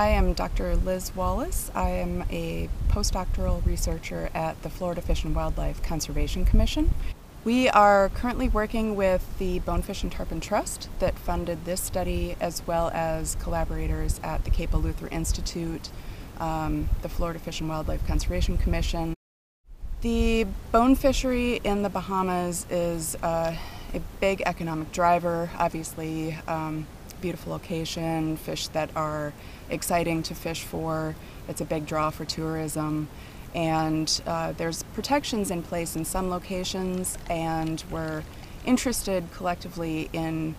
I am Dr. Liz Wallace. I am a postdoctoral researcher at the Florida Fish and Wildlife Conservation Commission. We are currently working with the Bonefish and Tarpon Trust that funded this study, as well as collaborators at the Cape Eleuthera Institute, um, the Florida Fish and Wildlife Conservation Commission. The bone fishery in the Bahamas is uh, a big economic driver, obviously. Um, beautiful location, fish that are exciting to fish for. It's a big draw for tourism. And uh, there's protections in place in some locations, and we're interested collectively in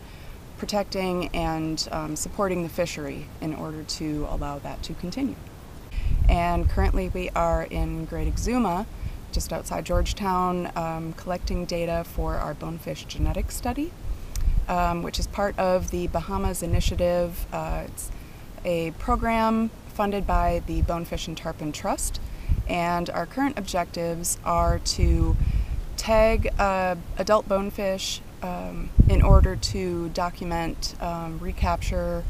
protecting and um, supporting the fishery in order to allow that to continue. And currently we are in Great Exuma, just outside George Town, um, collecting data for our bonefish genetic study um, which is part of the Bahamas Initiative. Uh, it's a program funded by the Bonefish and Tarpon Trust, and our current objectives are to tag uh, adult bonefish um, in order to document um, recapture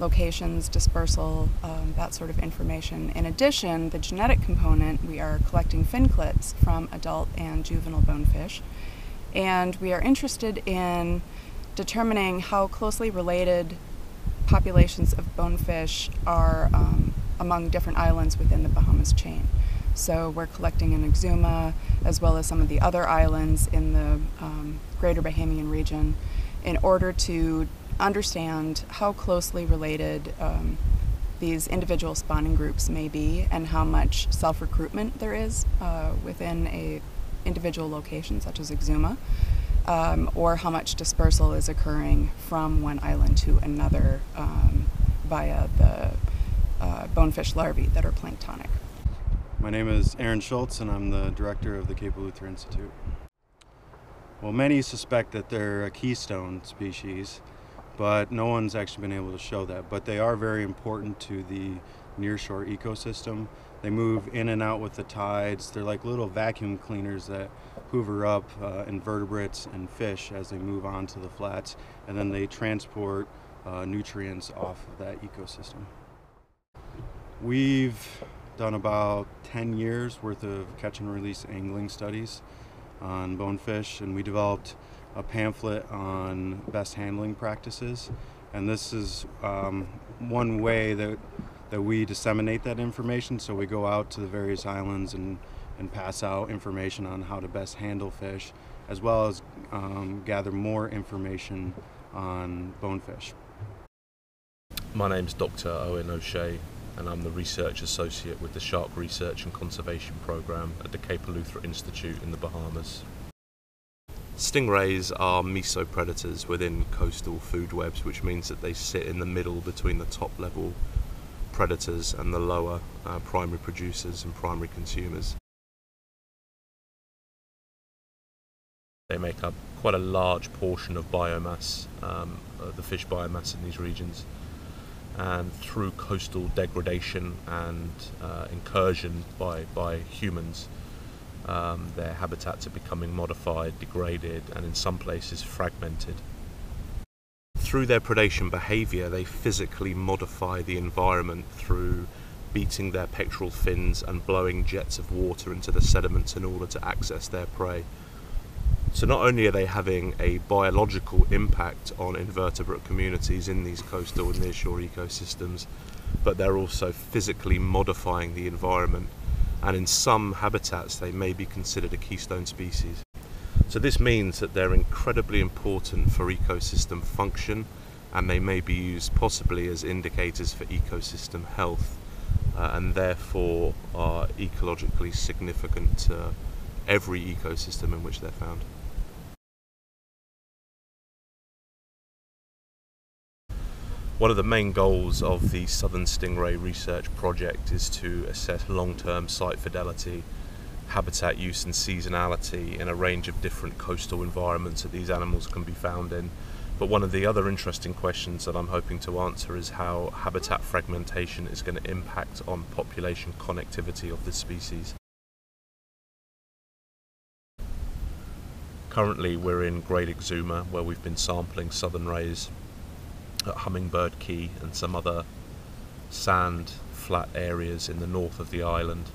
locations, dispersal, um, that sort of information. In addition, the genetic component, we are collecting fin clips from adult and juvenile bonefish, and we are interested in determining how closely related populations of bonefish are um, among different islands within the Bahamas chain. So we're collecting in Exuma as well as some of the other islands in the um, greater Bahamian region in order to understand how closely related um, these individual spawning groups may be and how much self-recruitment there is uh, within a individual location such as Exuma um, or how much dispersal is occurring from one island to another um, via the uh, bonefish larvae that are planktonic. My name is Aaron Shultz, and I'm the director of the Cape Eleuthera Institute. Well, many suspect that they're a keystone species, but no one's actually been able to show that. But they are very important to the nearshore ecosystem. They move in and out with the tides. They're like little vacuum cleaners that hoover up uh, invertebrates and fish as they move on to the flats, and then they transport uh, nutrients off of that ecosystem. We've done about 10 years worth of catch and release angling studies on bonefish, and we developed a pamphlet on best handling practices. And this is um, one way that that we disseminate that information. So we go out to the various islands and, and pass out information on how to best handle fish, as well as um, gather more information on bonefish. My name's Dr. Owen O'Shea, and I'm the Research Associate with the Shark Research and Conservation Programme at the Cape Eleuthera Institute in the Bahamas. Stingrays are mesopredators within coastal food webs, which means that they sit in the middle between the top level predators and the lower uh, primary producers and primary consumers. They make up quite a large portion of biomass, um, the fish biomass in these regions. And through coastal degradation and uh, incursion by, by humans, um, their habitats are becoming modified, degraded, and in some places fragmented through their predation behavior, they physically modify the environment through beating their pectoral fins and blowing jets of water into the sediments in order to access their prey. So, not only are they having a biological impact on invertebrate communities in these coastal and nearshore ecosystems, but they're also physically modifying the environment. And in some habitats, they may be considered a keystone species. So this means that they're incredibly important for ecosystem function and they may be used possibly as indicators for ecosystem health uh, and therefore are ecologically significant to every ecosystem in which they're found. One of the main goals of the Southern Stingray Research Project is to assess long-term site fidelity habitat use and seasonality in a range of different coastal environments that these animals can be found in. But one of the other interesting questions that I'm hoping to answer is how habitat fragmentation is going to impact on population connectivity of this species. Currently we're in Great Exuma where we've been sampling southern rays at Hummingbird Cay and some other sand flat areas in the north of the island.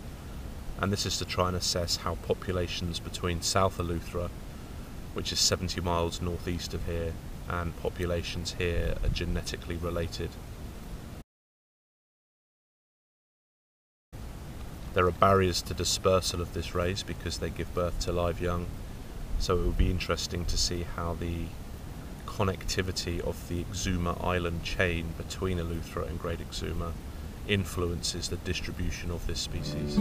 And this is to try and assess how populations between South Eleuthera, which is 70 miles northeast of here, and populations here are genetically related. There are barriers to dispersal of this race because they give birth to live young, so it will be interesting to see how the connectivity of the Exuma island chain between Eleuthera and Great Exuma influences the distribution of this species.